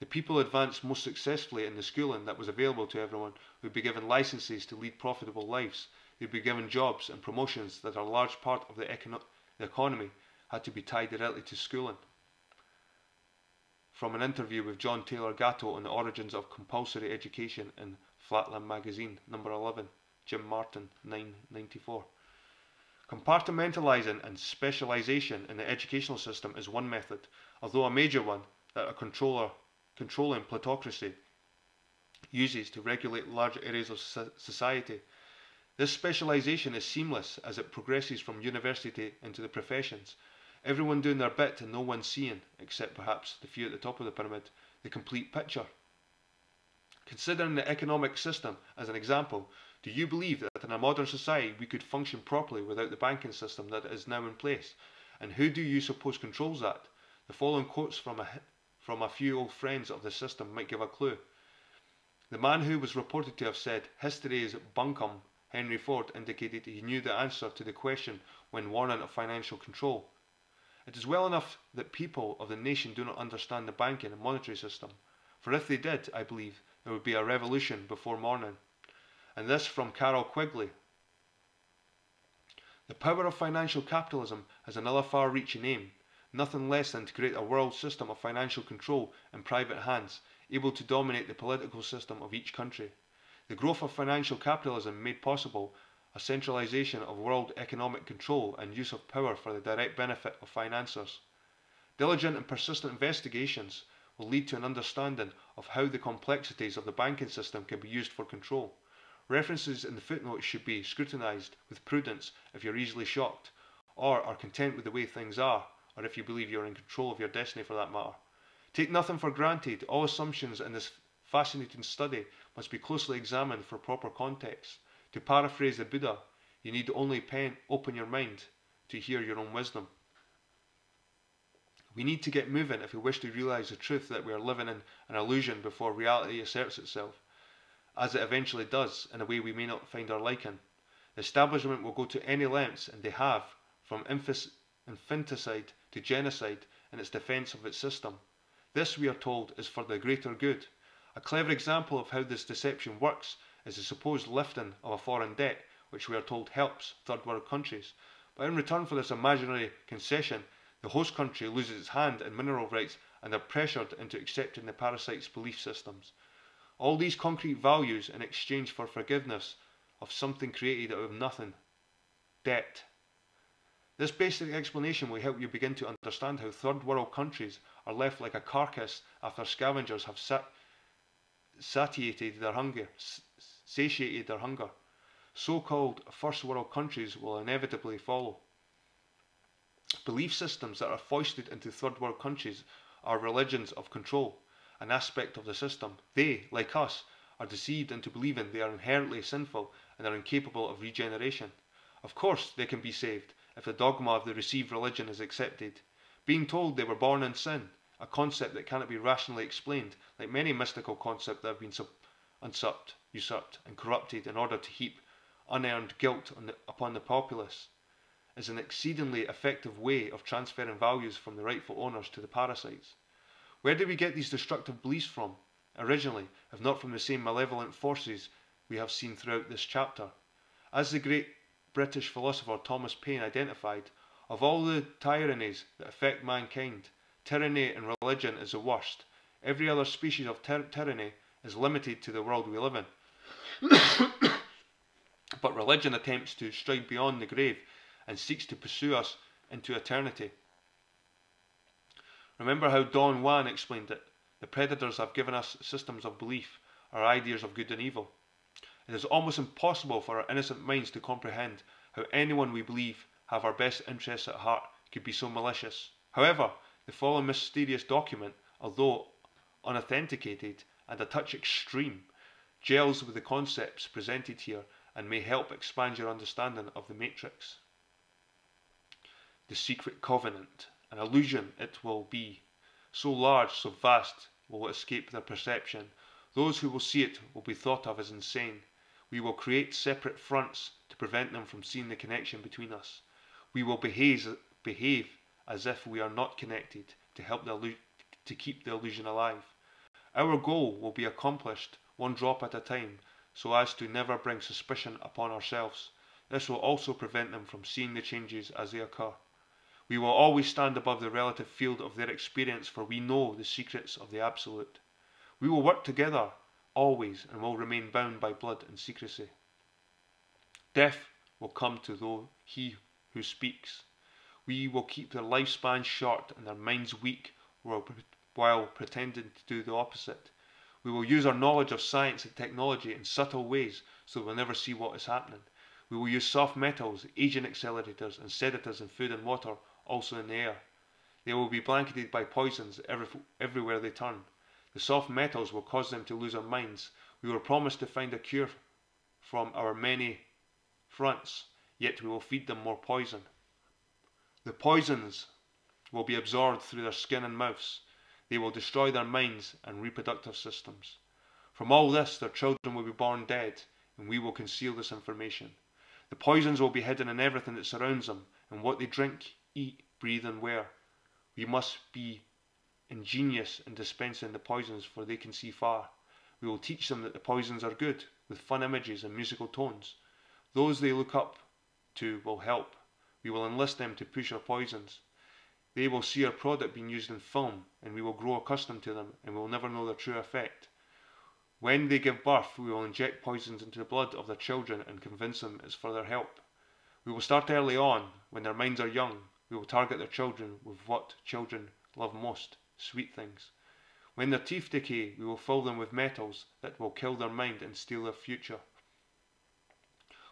The people advanced most successfully in the schooling that was available to everyone would be given licenses to lead profitable lives. They'd be given jobs and promotions that are a large part of the, econo the economy had to be tied directly to schooling. from an interview with John Taylor Gatto on the origins of compulsory education in Flatland Magazine, number 11, Jim Martin, 994. Compartmentalizing and specialization in the educational system is one method, although a major one that a controller controlling plutocracy uses to regulate large areas of society. This specialization is seamless as it progresses from university into the professions, everyone doing their bit and no one seeing, except perhaps the few at the top of the pyramid, the complete picture. Considering the economic system as an example, do you believe that in a modern society we could function properly without the banking system that is now in place? And who do you suppose controls that? The following quotes from a, from a few old friends of the system might give a clue. The man who was reported to have said, History is bunkum, Henry Ford, indicated he knew the answer to the question when warning of financial control. It is well enough that people of the nation do not understand the banking and monetary system, for if they did, I believe, there would be a revolution before morning and this from Carroll Quigley. The power of financial capitalism has another far reaching aim, nothing less than to create a world system of financial control in private hands, able to dominate the political system of each country. The growth of financial capitalism made possible a centralization of world economic control and use of power for the direct benefit of financiers. Diligent and persistent investigations will lead to an understanding of how the complexities of the banking system can be used for control. References in the footnotes should be scrutinised with prudence if you're easily shocked, or are content with the way things are, or if you believe you're in control of your destiny for that matter. Take nothing for granted. All assumptions in this fascinating study must be closely examined for proper context. To paraphrase the Buddha, you need only pen, open your mind to hear your own wisdom. We need to get moving if we wish to realise the truth that we are living in an illusion before reality asserts itself as it eventually does in a way we may not find our liking. The establishment will go to any lengths, and they have, from infanticide to genocide in its defence of its system. This, we are told, is for the greater good. A clever example of how this deception works is the supposed lifting of a foreign debt, which we are told helps third world countries. But in return for this imaginary concession, the host country loses its hand in mineral rights and are pressured into accepting the parasite's belief systems. All these concrete values in exchange for forgiveness of something created out of nothing. Debt. This basic explanation will help you begin to understand how third world countries are left like a carcass after scavengers have sat satiated their hunger, satiated their hunger. So-called first world countries will inevitably follow. Belief systems that are foisted into third world countries are religions of control an aspect of the system. They, like us, are deceived into believing they are inherently sinful and are incapable of regeneration. Of course, they can be saved if the dogma of the received religion is accepted. Being told they were born in sin, a concept that cannot be rationally explained, like many mystical concepts that have been usurped, usurped, and corrupted in order to heap unearned guilt the, upon the populace, is an exceedingly effective way of transferring values from the rightful owners to the parasites. Where did we get these destructive beliefs from, originally, if not from the same malevolent forces we have seen throughout this chapter? As the great British philosopher Thomas Paine identified, of all the tyrannies that affect mankind, tyranny in religion is the worst. Every other species of ty tyranny is limited to the world we live in. but religion attempts to stride beyond the grave and seeks to pursue us into eternity. Remember how Don Juan explained it. The predators have given us systems of belief, our ideas of good and evil. It is almost impossible for our innocent minds to comprehend how anyone we believe have our best interests at heart could be so malicious. However, the following mysterious document, although unauthenticated and a touch extreme, gels with the concepts presented here and may help expand your understanding of the Matrix. The Secret Covenant an illusion it will be. So large, so vast will it escape their perception. Those who will see it will be thought of as insane. We will create separate fronts to prevent them from seeing the connection between us. We will behave, behave as if we are not connected to help the to keep the illusion alive. Our goal will be accomplished one drop at a time so as to never bring suspicion upon ourselves. This will also prevent them from seeing the changes as they occur. We will always stand above the relative field of their experience, for we know the secrets of the Absolute. We will work together always and will remain bound by blood and secrecy. Death will come to though he who speaks. We will keep their lifespan short and their minds weak while pretending to do the opposite. We will use our knowledge of science and technology in subtle ways so we'll never see what is happening. We will use soft metals, agent accelerators, and sedatives in food and water, also in the air. They will be blanketed by poisons every, everywhere they turn. The soft metals will cause them to lose their minds. We were promised to find a cure from our many fronts, yet we will feed them more poison. The poisons will be absorbed through their skin and mouths. They will destroy their minds and reproductive systems. From all this, their children will be born dead, and we will conceal this information. The poisons will be hidden in everything that surrounds them, and what they drink, eat, breathe, and wear. We must be ingenious in dispensing the poisons, for they can see far. We will teach them that the poisons are good, with fun images and musical tones. Those they look up to will help. We will enlist them to push our poisons. They will see our product being used in film, and we will grow accustomed to them, and we will never know their true effect. When they give birth, we will inject poisons into the blood of their children and convince them it's for their help. We will start early on, when their minds are young. We will target their children with what children love most sweet things. When their teeth decay, we will fill them with metals that will kill their mind and steal their future.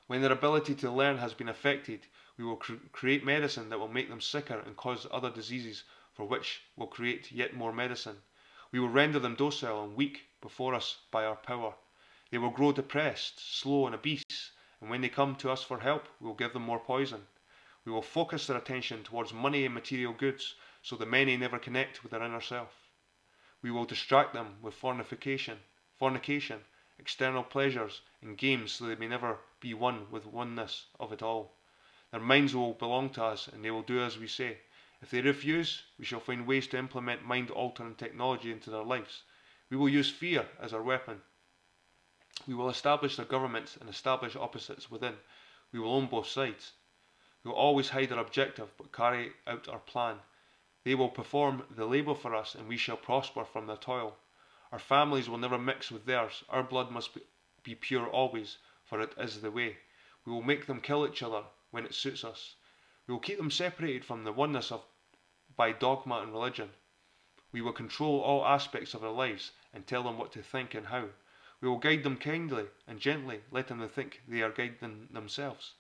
When their ability to learn has been affected, we will cr create medicine that will make them sicker and cause other diseases for which we'll create yet more medicine. We will render them docile and weak before us by our power. They will grow depressed, slow and obese, and when they come to us for help, we will give them more poison. We will focus their attention towards money and material goods so the many never connect with their inner self. We will distract them with fornication, fornication, external pleasures, and games so they may never be one with oneness of it all. Their minds will belong to us and they will do as we say. If they refuse, we shall find ways to implement mind altering technology into their lives. We will use fear as our weapon. We will establish their governments and establish opposites within. We will own both sides. Will always hide our objective but carry out our plan. They will perform the labour for us and we shall prosper from their toil. Our families will never mix with theirs. Our blood must be pure always, for it is the way. We will make them kill each other when it suits us. We will keep them separated from the oneness of by dogma and religion. We will control all aspects of their lives and tell them what to think and how. We will guide them kindly and gently, letting them think they are guiding themselves.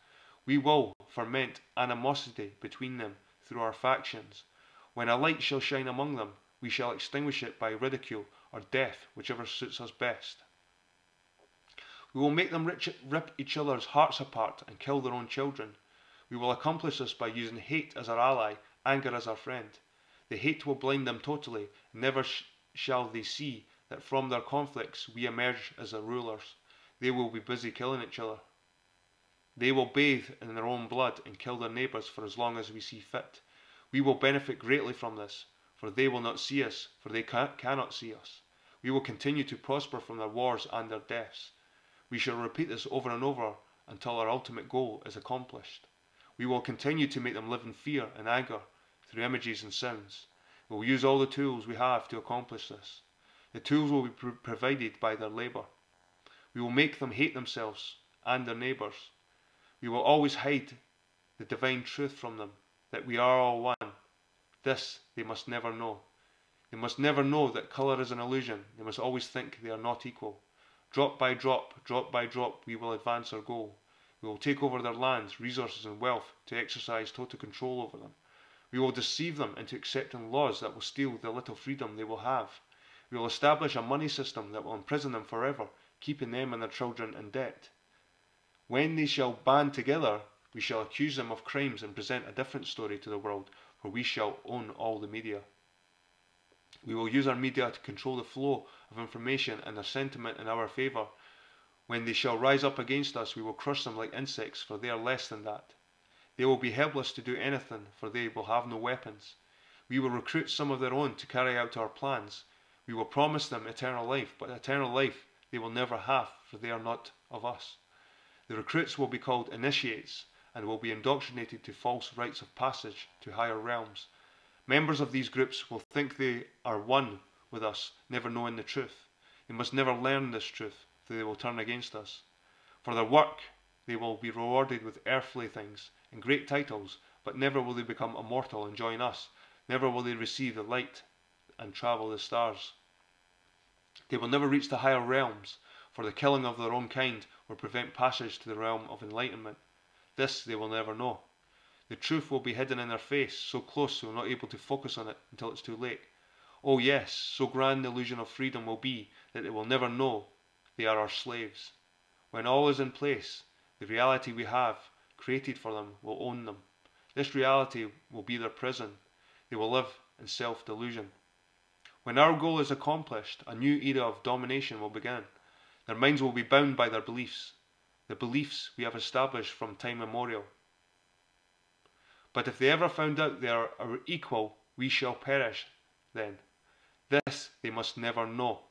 We will ferment animosity between them through our factions. When a light shall shine among them, we shall extinguish it by ridicule or death, whichever suits us best. We will make them rip each other's hearts apart and kill their own children. We will accomplish this by using hate as our ally, anger as our friend. The hate will blind them totally, never sh shall they see that from their conflicts we emerge as their rulers. They will be busy killing each other. They will bathe in their own blood and kill their neighbours for as long as we see fit. We will benefit greatly from this, for they will not see us, for they ca cannot see us. We will continue to prosper from their wars and their deaths. We shall repeat this over and over until our ultimate goal is accomplished. We will continue to make them live in fear and anger through images and sounds. We will use all the tools we have to accomplish this. The tools will be pr provided by their labour. We will make them hate themselves and their neighbours. We will always hide the divine truth from them that we are all one. This they must never know. They must never know that colour is an illusion. They must always think they are not equal. Drop by drop, drop by drop, we will advance our goal. We will take over their lands, resources and wealth to exercise total control over them. We will deceive them into accepting laws that will steal the little freedom they will have. We will establish a money system that will imprison them forever, keeping them and their children in debt. When they shall band together, we shall accuse them of crimes and present a different story to the world, for we shall own all the media. We will use our media to control the flow of information and their sentiment in our favour. When they shall rise up against us, we will crush them like insects, for they are less than that. They will be helpless to do anything, for they will have no weapons. We will recruit some of their own to carry out our plans. We will promise them eternal life, but eternal life they will never have, for they are not of us. The recruits will be called initiates, and will be indoctrinated to false rites of passage to higher realms. Members of these groups will think they are one with us, never knowing the truth. They must never learn this truth, for they will turn against us. For their work, they will be rewarded with earthly things and great titles, but never will they become immortal and join us. Never will they receive the light and travel the stars. They will never reach the higher realms, for the killing of their own kind will prevent passage to the realm of enlightenment. This they will never know. The truth will be hidden in their face, so close they will not able to focus on it until it's too late. Oh yes, so grand the illusion of freedom will be that they will never know they are our slaves. When all is in place, the reality we have created for them will own them. This reality will be their prison. They will live in self-delusion. When our goal is accomplished, a new era of domination will begin. Their minds will be bound by their beliefs, the beliefs we have established from time immemorial. But if they ever found out they are our equal, we shall perish then. This they must never know.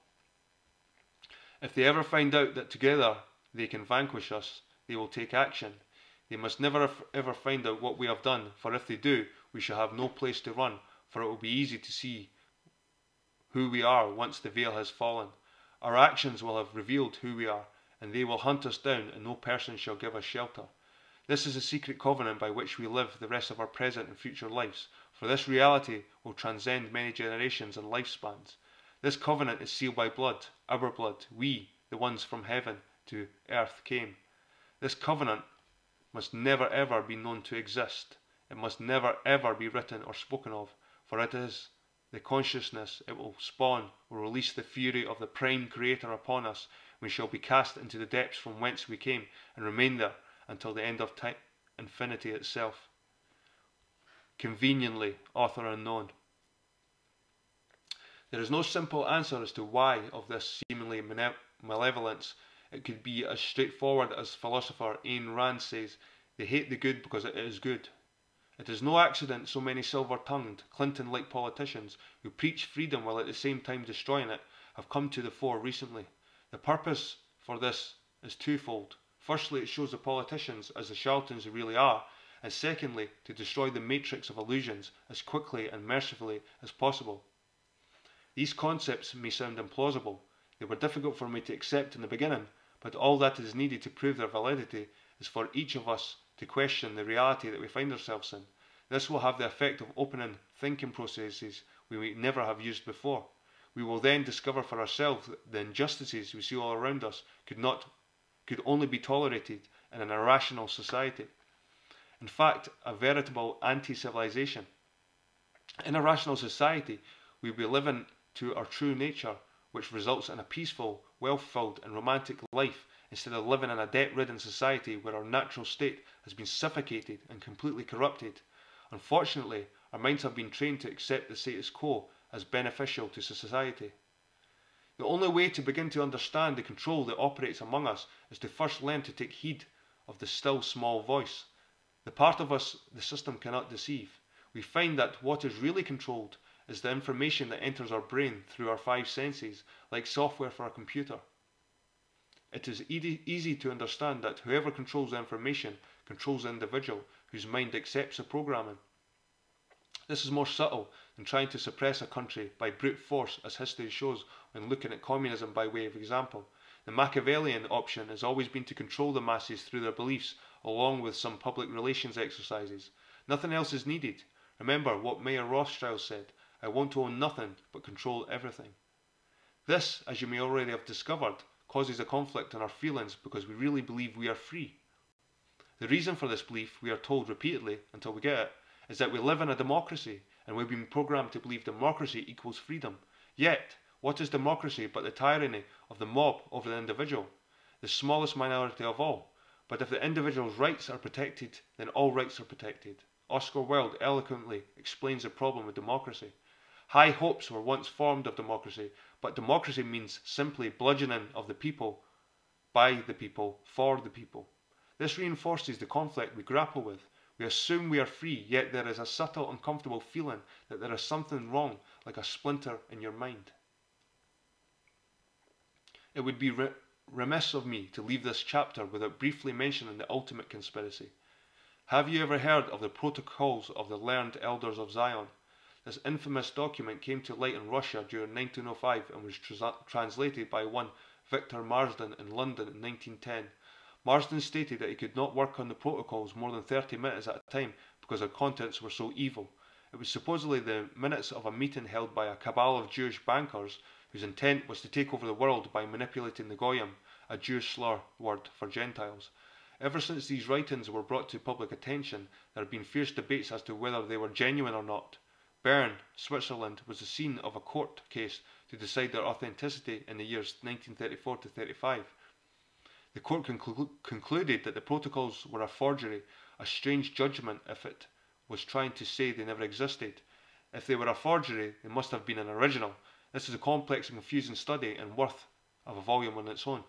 If they ever find out that together they can vanquish us, they will take action. They must never ever find out what we have done, for if they do, we shall have no place to run, for it will be easy to see who we are once the veil has fallen. Our actions will have revealed who we are, and they will hunt us down, and no person shall give us shelter. This is a secret covenant by which we live the rest of our present and future lives, for this reality will transcend many generations and lifespans. This covenant is sealed by blood, our blood, we, the ones from heaven to earth came. This covenant must never ever be known to exist. It must never ever be written or spoken of, for it is the consciousness it will spawn will release the fury of the prime creator upon us. We shall be cast into the depths from whence we came and remain there until the end of time, infinity itself. Conveniently, author unknown. There is no simple answer as to why of this seemingly malevolence. It could be as straightforward as philosopher Ayn Rand says, they hate the good because it is good. It is no accident so many silver-tongued, Clinton-like politicians who preach freedom while at the same time destroying it have come to the fore recently. The purpose for this is twofold. Firstly, it shows the politicians as the charlatans they really are, and secondly, to destroy the matrix of illusions as quickly and mercifully as possible. These concepts may sound implausible. They were difficult for me to accept in the beginning, but all that is needed to prove their validity is for each of us to question the reality that we find ourselves in. This will have the effect of opening thinking processes we may never have used before. We will then discover for ourselves that the injustices we see all around us could not could only be tolerated in an irrational society. In fact, a veritable anti-civilization. In a rational society, we will be living to our true nature, which results in a peaceful, well-filled and romantic life instead of living in a debt-ridden society where our natural state has been suffocated and completely corrupted. Unfortunately, our minds have been trained to accept the status quo as beneficial to society. The only way to begin to understand the control that operates among us is to first learn to take heed of the still small voice. The part of us the system cannot deceive. We find that what is really controlled is the information that enters our brain through our five senses, like software for a computer. It is easy to understand that whoever controls the information controls the individual whose mind accepts the programming. This is more subtle than trying to suppress a country by brute force as history shows when looking at communism by way of example. The Machiavellian option has always been to control the masses through their beliefs along with some public relations exercises. Nothing else is needed. Remember what Mayer Rothschild said, I want to own nothing but control everything. This, as you may already have discovered, causes a conflict in our feelings because we really believe we are free. The reason for this belief, we are told repeatedly until we get it, is that we live in a democracy and we've been programmed to believe democracy equals freedom. Yet, what is democracy but the tyranny of the mob over the individual, the smallest minority of all? But if the individual's rights are protected, then all rights are protected. Oscar Wilde eloquently explains the problem with democracy. High hopes were once formed of democracy, but democracy means simply bludgeoning of the people, by the people, for the people. This reinforces the conflict we grapple with. We assume we are free, yet there is a subtle, uncomfortable feeling that there is something wrong, like a splinter in your mind. It would be re remiss of me to leave this chapter without briefly mentioning the ultimate conspiracy. Have you ever heard of the Protocols of the Learned Elders of Zion? This infamous document came to light in Russia during 1905 and was tra translated by one Victor Marsden in London in 1910. Marsden stated that he could not work on the protocols more than 30 minutes at a time because their contents were so evil. It was supposedly the minutes of a meeting held by a cabal of Jewish bankers whose intent was to take over the world by manipulating the Goyim, a Jewish slur word for Gentiles. Ever since these writings were brought to public attention, there have been fierce debates as to whether they were genuine or not. Bern, Switzerland, was the scene of a court case to decide their authenticity in the years 1934 to 35. The court conclu concluded that the protocols were a forgery, a strange judgment if it was trying to say they never existed. If they were a forgery, they must have been an original. This is a complex and confusing study and worth of a volume on its own.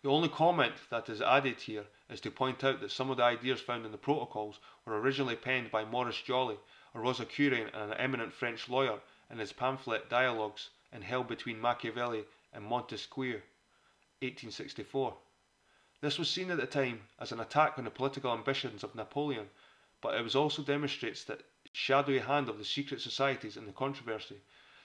The only comment that is added here is to point out that some of the ideas found in the protocols were originally penned by Maurice Joly, a Rosicrucian and an eminent French lawyer, in his pamphlet Dialogues and Hell between Machiavelli and Montesquieu, 1864. This was seen at the time as an attack on the political ambitions of Napoleon, but it was also demonstrates the shadowy hand of the secret societies in the controversy.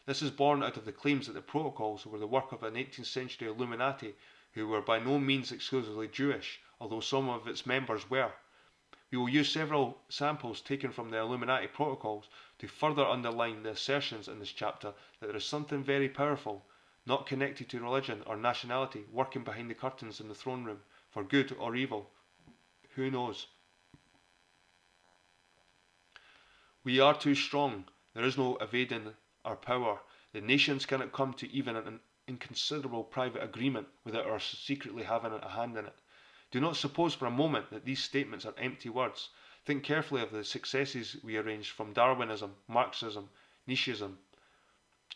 This is born out of the claims that the protocols were the work of an 18th century Illuminati who were by no means exclusively Jewish, although some of its members were. We will use several samples taken from the Illuminati protocols to further underline the assertions in this chapter that there is something very powerful, not connected to religion or nationality, working behind the curtains in the throne room, for good or evil. Who knows? We are too strong. There is no evading our power. The nations cannot come to even an inconsiderable private agreement without our secretly having a hand in it. Do not suppose for a moment that these statements are empty words. Think carefully of the successes we arranged from Darwinism, Marxism, Nietzscheism.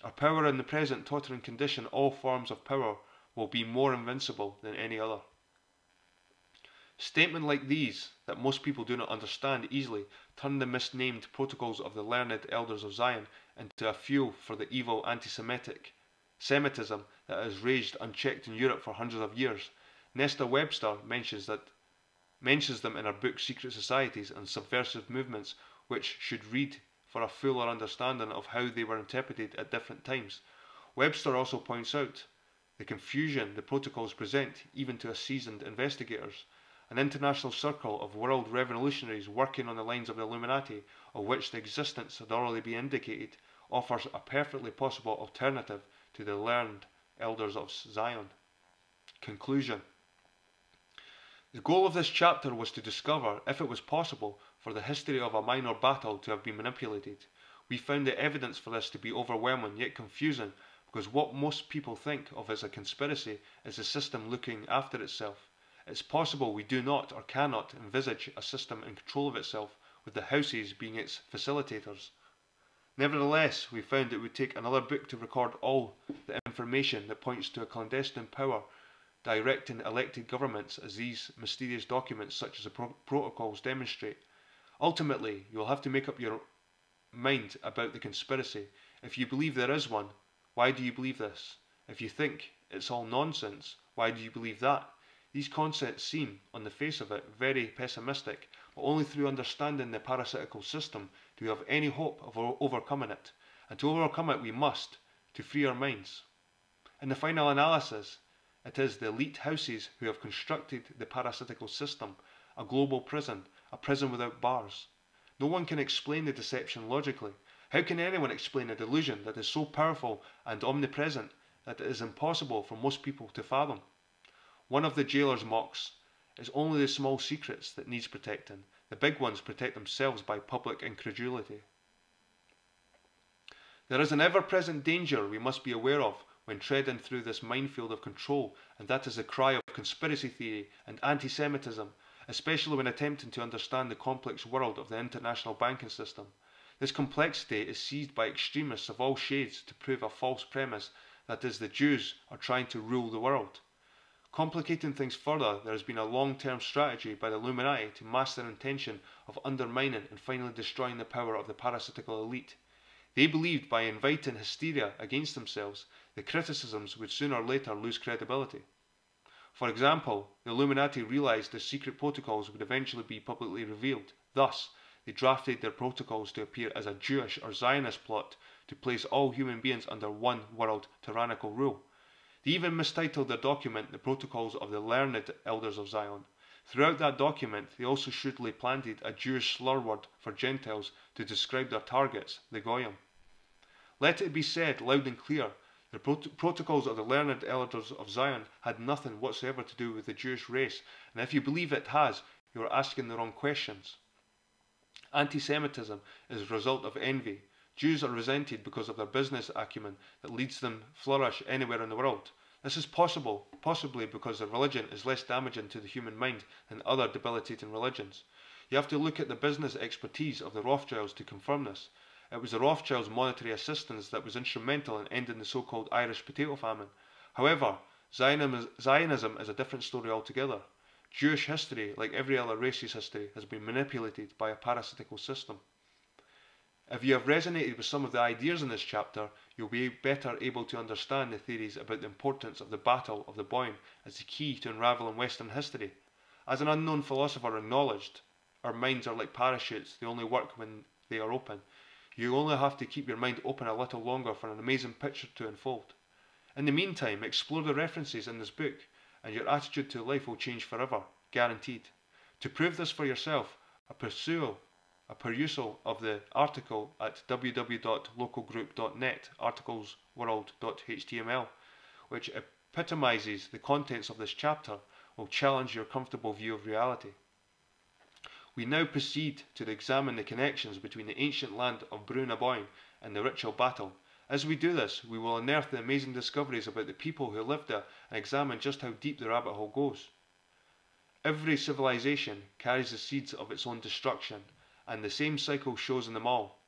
Our power in the present tottering condition, all forms of power, will be more invincible than any other. Statements like these, that most people do not understand easily, turn the misnamed protocols of the learned elders of Zion into a fuel for the evil anti-Semitic Semitism that has raged unchecked in Europe for hundreds of years. Nesta Webster mentions that mentions them in her book Secret Societies and Subversive Movements, which should read for a fuller understanding of how they were interpreted at different times. Webster also points out the confusion the protocols present even to seasoned investigators. An international circle of world revolutionaries working on the lines of the Illuminati, of which the existence had already been indicated, offers a perfectly possible alternative to the learned elders of Zion. Conclusion The goal of this chapter was to discover, if it was possible, for the history of a minor battle to have been manipulated. We found the evidence for this to be overwhelming yet confusing because what most people think of as a conspiracy is a system looking after itself. It's possible we do not or cannot envisage a system in control of itself with the houses being its facilitators. Nevertheless, we found it would take another book to record all the information that points to a clandestine power directing elected governments as these mysterious documents such as the pro protocols demonstrate. Ultimately, you will have to make up your mind about the conspiracy. If you believe there is one, why do you believe this? If you think it's all nonsense, why do you believe that? These concepts seem, on the face of it, very pessimistic, but only through understanding the parasitical system do we have any hope of overcoming it. And to overcome it, we must, to free our minds. In the final analysis, it is the elite houses who have constructed the parasitical system, a global prison, a prison without bars. No one can explain the deception logically. How can anyone explain a delusion that is so powerful and omnipresent that it is impossible for most people to fathom? One of the jailers mocks, it's only the small secrets that needs protecting. The big ones protect themselves by public incredulity. There is an ever-present danger we must be aware of when treading through this minefield of control, and that is the cry of conspiracy theory and anti-Semitism, especially when attempting to understand the complex world of the international banking system. This complexity is seized by extremists of all shades to prove a false premise that is the Jews are trying to rule the world. Complicating things further, there has been a long-term strategy by the Illuminati to mask their intention of undermining and finally destroying the power of the parasitical elite. They believed by inviting hysteria against themselves, the criticisms would sooner or later lose credibility. For example, the Illuminati realized the secret protocols would eventually be publicly revealed. Thus, they drafted their protocols to appear as a Jewish or Zionist plot to place all human beings under one world tyrannical rule. They even mistitled their document the Protocols of the Learned Elders of Zion. Throughout that document, they also shrewdly planted a Jewish slur word for Gentiles to describe their targets, the Goyim. Let it be said loud and clear the prot- protocols of the learned elders of Zion had nothing whatsoever to do with the Jewish race, and if you believe it has, you are asking the wrong questions. Anti Semitism is a result of envy. Jews are resented because of their business acumen that leads them flourish anywhere in the world. This is possible, possibly because their religion is less damaging to the human mind than other debilitating religions. You have to look at the business expertise of the Rothschilds to confirm this. It was the Rothschilds' monetary assistance that was instrumental in ending the so called Irish potato famine. However, Zionism is a different story altogether. Jewish history, like every other race's history, has been manipulated by a parasitical system. If you have resonated with some of the ideas in this chapter, you'll be better able to understand the theories about the importance of the Battle of the Boyne as the key to unravelling Western history. As an unknown philosopher acknowledged, our minds are like parachutes, they only work when they are open. You only have to keep your mind open a little longer for an amazing picture to unfold. In the meantime, explore the references in this book, and your attitude to life will change forever, guaranteed. To prove this for yourself, a perusal, a perusal of the article at www.localgroup.net, articlesworld.html, which epitomizes the contents of this chapter, will challenge your comfortable view of reality. We now proceed to examine the connections between the ancient land of Brú na Bóinne and the ritual battle. As we do this, we will unearth the amazing discoveries about the people who lived there and examine just how deep the rabbit hole goes. Every civilization carries the seeds of its own destruction, and the same cycle shows in them all.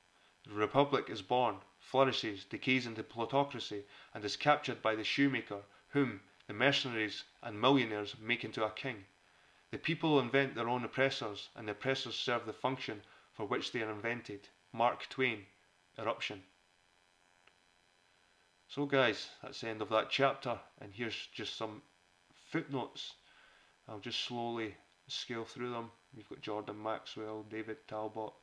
The Republic is born, flourishes, decays into plutocracy, and is captured by the shoemaker, whom the mercenaries and millionaires make into a king. The people invent their own oppressors, and the oppressors serve the function for which they are invented. Mark Twain, Eruption. So, guys, that's the end of that chapter, and here's just some footnotes. I'll just slowly scale through them. We've got Jordan Maxwell, David Talbot,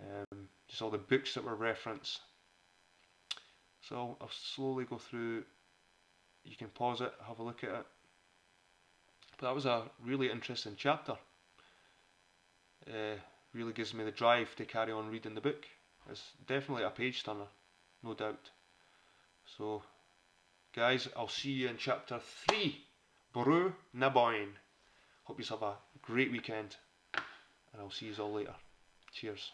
um, just all the books that were referenced. So I'll slowly go through. You can pause it, have a look at it. That was a really interesting chapter. Uh, really gives me the drive to carry on reading the book. It's definitely a page turner, no doubt. So, guys, I'll see you in chapter 3 Brú na Bóinne. Hope you have a great weekend, and I'll see you all later. Cheers.